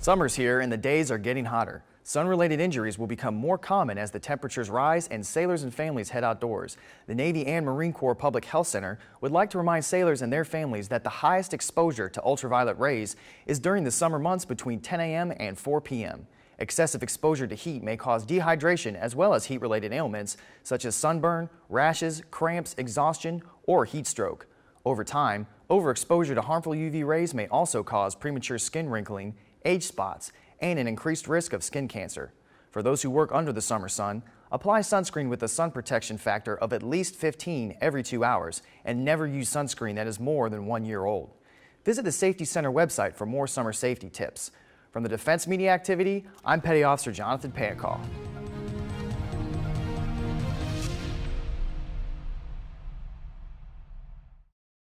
Summer's here and the days are getting hotter. Sun-related injuries will become more common as the temperatures rise and sailors and families head outdoors. The Navy and Marine Corps Public Health Center would like to remind sailors and their families that the highest exposure to ultraviolet rays is during the summer months between 10 a.m. and 4 p.m. Excessive exposure to heat may cause dehydration as well as heat-related ailments such as sunburn, rashes, cramps, exhaustion, or heat stroke. Over time, overexposure to harmful UV rays may also cause premature skin wrinkling age spots, and an increased risk of skin cancer. For those who work under the summer sun, apply sunscreen with a sun protection factor of at least 15 every two hours and never use sunscreen that is more than one year old. Visit the Safety Center website for more summer safety tips. From the Defense Media Activity, I'm Petty Officer Jonathan Pankau.